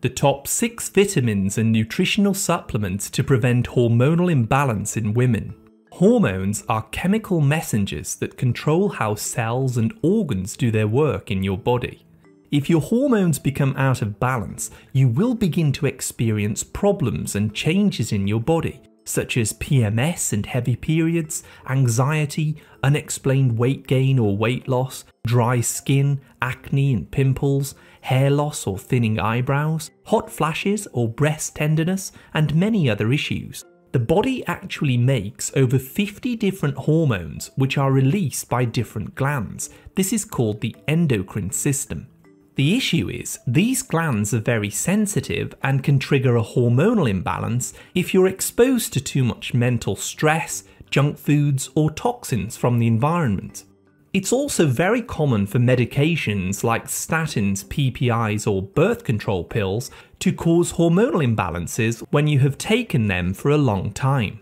the top 6 vitamins and nutritional supplements to prevent hormonal imbalance in women. Hormones are chemical messengers that control how cells and organs do their work in your body. If your hormones become out of balance, you will begin to experience problems and changes in your body, such as PMS and heavy periods, anxiety, unexplained weight gain or weight loss, dry skin, acne and pimples, hair loss or thinning eyebrows, hot flashes or breast tenderness, and many other issues. The body actually makes over 50 different hormones which are released by different glands. This is called the endocrine system. The issue is, these glands are very sensitive and can trigger a hormonal imbalance if you're exposed to too much mental stress, junk foods, or toxins from the environment. It's also very common for medications like statins, PPIs, or birth control pills to cause hormonal imbalances when you have taken them for a long time.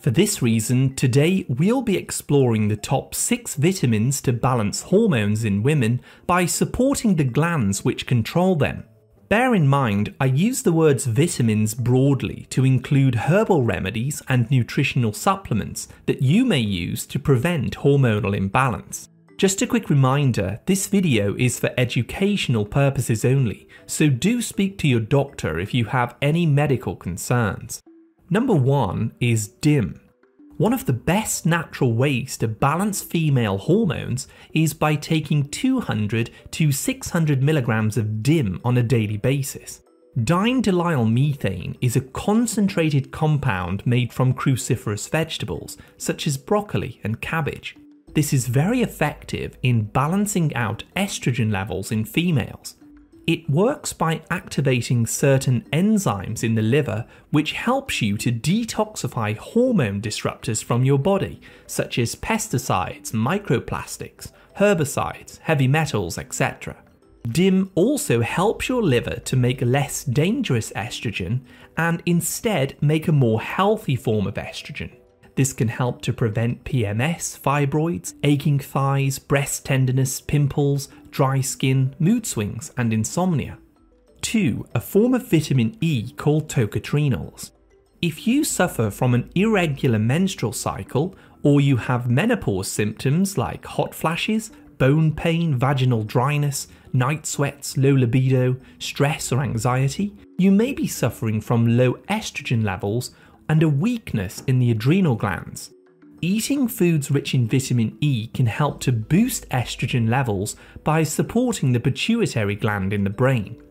For this reason, today we'll be exploring the top 6 vitamins to balance hormones in women by supporting the glands which control them. Bear in mind, I use the words vitamins broadly to include herbal remedies and nutritional supplements that you may use to prevent hormonal imbalance. Just a quick reminder this video is for educational purposes only, so do speak to your doctor if you have any medical concerns. Number one is DIM. One of the best natural ways to balance female hormones is by taking 200 to 600 milligrams of DIM on a daily basis. Diindolylmethane is a concentrated compound made from cruciferous vegetables such as broccoli and cabbage. This is very effective in balancing out estrogen levels in females. It works by activating certain enzymes in the liver, which helps you to detoxify hormone disruptors from your body, such as pesticides, microplastics, herbicides, heavy metals, etc. DIM also helps your liver to make less dangerous estrogen and instead make a more healthy form of estrogen. This can help to prevent PMS, fibroids, aching thighs, breast tenderness, pimples, dry skin, mood swings, and insomnia. 2. A form of vitamin E called tocotrienols. If you suffer from an irregular menstrual cycle or you have menopause symptoms like hot flashes, bone pain, vaginal dryness, night sweats, low libido, stress, or anxiety, you may be suffering from low estrogen levels and a weakness in the adrenal glands. Eating foods rich in vitamin E can help to boost estrogen levels by supporting the pituitary gland in the brain.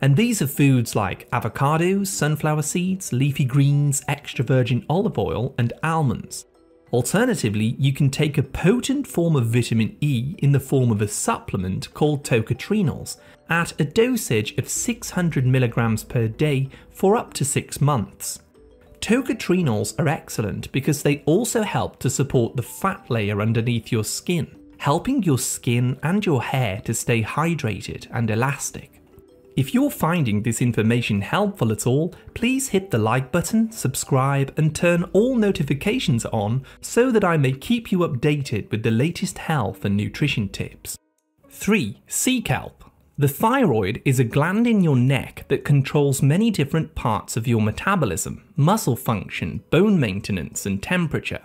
And these are foods like avocados, sunflower seeds, leafy greens, extra virgin olive oil, and almonds. Alternatively, you can take a potent form of vitamin E in the form of a supplement called tocotrienols at a dosage of 600 mg per day for up to 6 months. Tocotrienols are excellent because they also help to support the fat layer underneath your skin, helping your skin and your hair to stay hydrated and elastic. If you're finding this information helpful at all, please hit the like button, subscribe, and turn all notifications on so that I may keep you updated with the latest health and nutrition tips. 3. Sea kelp. The thyroid is a gland in your neck that controls many different parts of your metabolism, muscle function, bone maintenance, and temperature.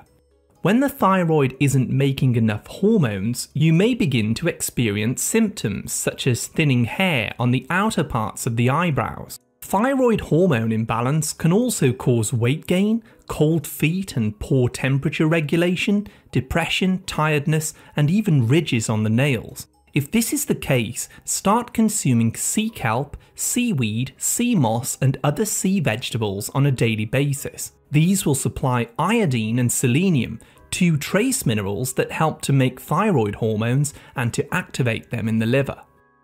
When the thyroid isn't making enough hormones, you may begin to experience symptoms such as thinning hair on the outer parts of the eyebrows. Thyroid hormone imbalance can also cause weight gain, cold feet and poor temperature regulation, depression, tiredness, and even ridges on the nails. If this is the case, start consuming sea kelp, seaweed, sea moss, and other sea vegetables on a daily basis. These will supply iodine and selenium, two trace minerals that help to make thyroid hormones and to activate them in the liver.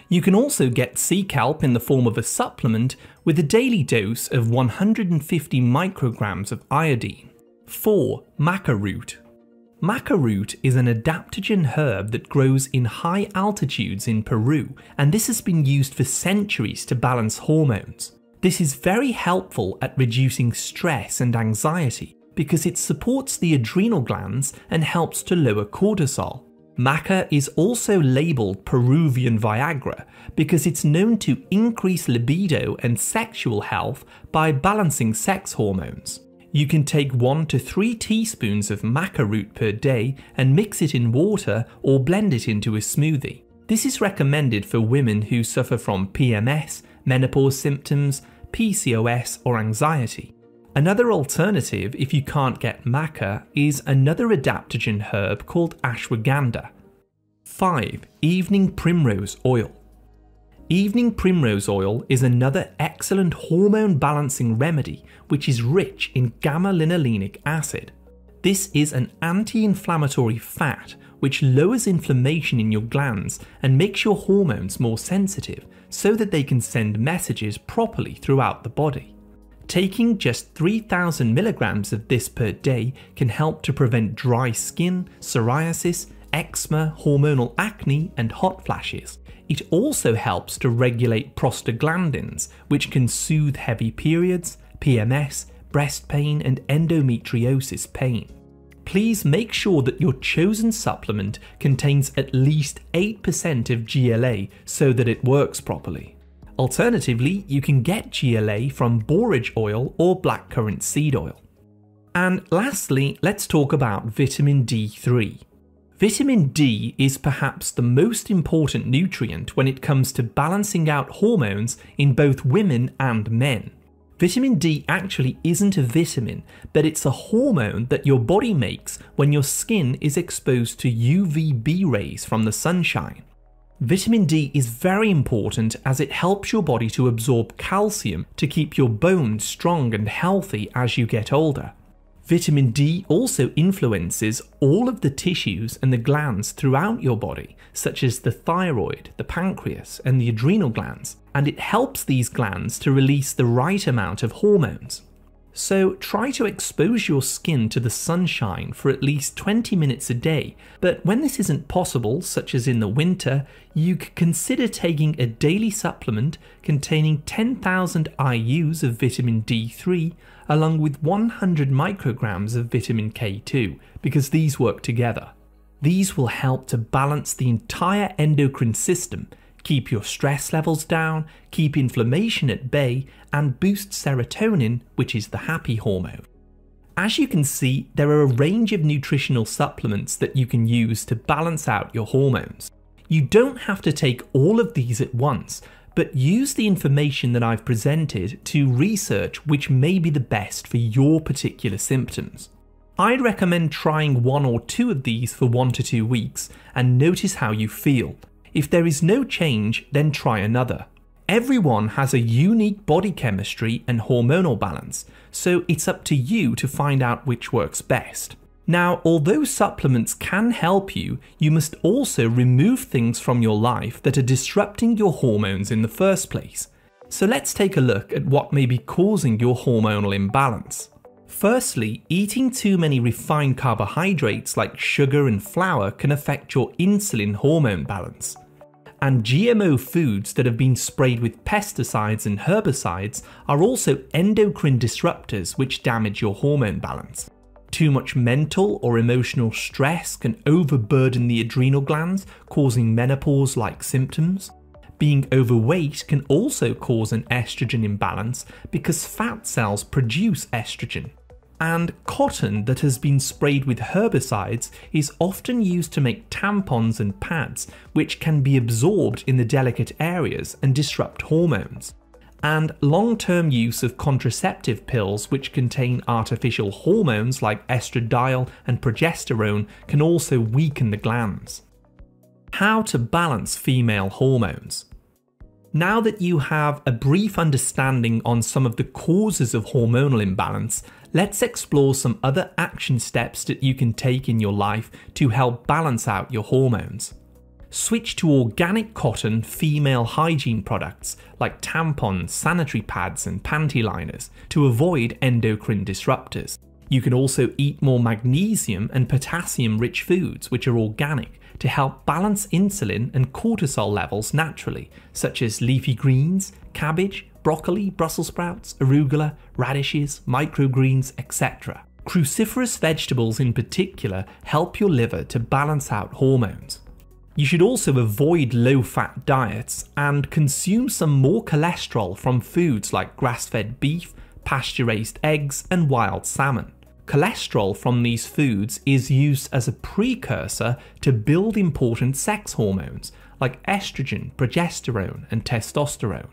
You can also get sea kelp in the form of a supplement with a daily dose of 150 micrograms of iodine. 4. Maca root Maca root is an adaptogen herb that grows in high altitudes in Peru, and this has been used for centuries to balance hormones. This is very helpful at reducing stress and anxiety because it supports the adrenal glands and helps to lower cortisol. Maca is also labelled Peruvian Viagra because it's known to increase libido and sexual health by balancing sex hormones. You can take 1 to 3 teaspoons of maca root per day and mix it in water or blend it into a smoothie. This is recommended for women who suffer from PMS, menopause symptoms, PCOS, or anxiety. Another alternative, if you can't get maca, is another adaptogen herb called ashwagandha. 5. Evening Primrose Oil. Evening primrose oil is another excellent hormone balancing remedy which is rich in gamma linolenic acid. This is an anti inflammatory fat which lowers inflammation in your glands and makes your hormones more sensitive so that they can send messages properly throughout the body. Taking just 3000 milligrams of this per day can help to prevent dry skin, psoriasis, eczema, hormonal acne, and hot flashes. It also helps to regulate prostaglandins, which can soothe heavy periods, PMS, breast pain, and endometriosis pain. Please make sure that your chosen supplement contains at least 8% of GLA so that it works properly. Alternatively, you can get GLA from borage oil or blackcurrant seed oil. And lastly, let's talk about vitamin D3. Vitamin D is perhaps the most important nutrient when it comes to balancing out hormones in both women and men. Vitamin D actually isn't a vitamin, but it's a hormone that your body makes when your skin is exposed to UVB rays from the sunshine. Vitamin D is very important as it helps your body to absorb calcium to keep your bones strong and healthy as you get older. Vitamin D also influences all of the tissues and the glands throughout your body, such as the thyroid, the pancreas, and the adrenal glands, and it helps these glands to release the right amount of hormones. So try to expose your skin to the sunshine for at least 20 minutes a day, but when this isn't possible, such as in the winter, you could consider taking a daily supplement containing 10,000 IUs of vitamin D3 along with 100 micrograms of vitamin K2 because these work together. These will help to balance the entire endocrine system, keep your stress levels down, keep inflammation at bay, and boost serotonin, which is the happy hormone. As you can see, there are a range of nutritional supplements that you can use to balance out your hormones. You don't have to take all of these at once, but use the information that I've presented to research which may be the best for your particular symptoms. I'd recommend trying one or two of these for one to two weeks and notice how you feel. If there is no change, then try another. Everyone has a unique body chemistry and hormonal balance, so it's up to you to find out which works best. Now, although supplements can help you, you must also remove things from your life that are disrupting your hormones in the first place. So let's take a look at what may be causing your hormonal imbalance. Firstly, eating too many refined carbohydrates like sugar and flour can affect your insulin hormone balance. And GMO foods that have been sprayed with pesticides and herbicides are also endocrine disruptors which damage your hormone balance. Too much mental or emotional stress can overburden the adrenal glands, causing menopause like symptoms. Being overweight can also cause an estrogen imbalance because fat cells produce estrogen. And cotton that has been sprayed with herbicides is often used to make tampons and pads, which can be absorbed in the delicate areas and disrupt hormones and long term use of contraceptive pills which contain artificial hormones like estradiol and progesterone can also weaken the glands. How to balance female hormones. Now that you have a brief understanding on some of the causes of hormonal imbalance, let's explore some other action steps that you can take in your life to help balance out your hormones switch to organic cotton female hygiene products like tampons, sanitary pads, and panty liners to avoid endocrine disruptors. You can also eat more magnesium and potassium rich foods, which are organic, to help balance insulin and cortisol levels naturally, such as leafy greens, cabbage, broccoli, Brussels sprouts, arugula, radishes, microgreens, etc. Cruciferous vegetables in particular help your liver to balance out hormones. You should also avoid low fat diets and consume some more cholesterol from foods like grass fed beef, pasture raised eggs, and wild salmon. Cholesterol from these foods is used as a precursor to build important sex hormones like estrogen, progesterone, and testosterone.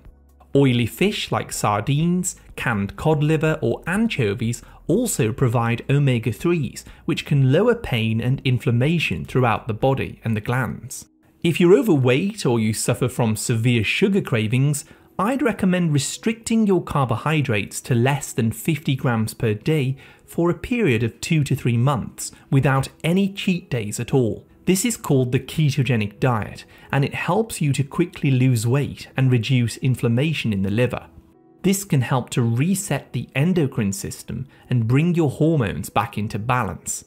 Oily fish like sardines, canned cod liver, or anchovies also provide omega 3s, which can lower pain and inflammation throughout the body and the glands. If you're overweight or you suffer from severe sugar cravings, I'd recommend restricting your carbohydrates to less than 50 grams per day for a period of 2 to 3 months without any cheat days at all. This is called the ketogenic diet, and it helps you to quickly lose weight and reduce inflammation in the liver. This can help to reset the endocrine system and bring your hormones back into balance.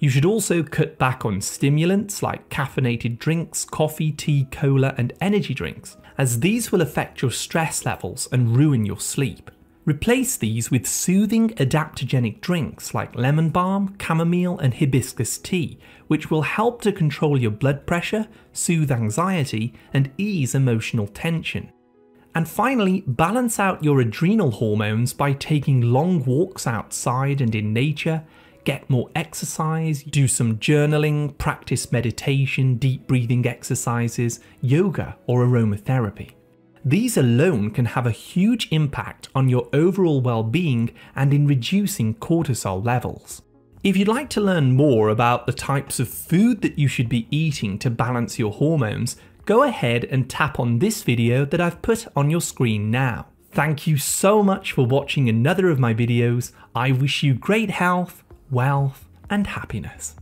You should also cut back on stimulants like caffeinated drinks, coffee, tea, cola, and energy drinks, as these will affect your stress levels and ruin your sleep. Replace these with soothing adaptogenic drinks like lemon balm, chamomile, and hibiscus tea, which will help to control your blood pressure, soothe anxiety, and ease emotional tension. And finally, balance out your adrenal hormones by taking long walks outside and in nature, get more exercise, do some journaling, practice meditation, deep breathing exercises, yoga, or aromatherapy. These alone can have a huge impact on your overall well being and in reducing cortisol levels. If you'd like to learn more about the types of food that you should be eating to balance your hormones, go ahead and tap on this video that I've put on your screen now. Thank you so much for watching another of my videos. I wish you great health, wealth, and happiness.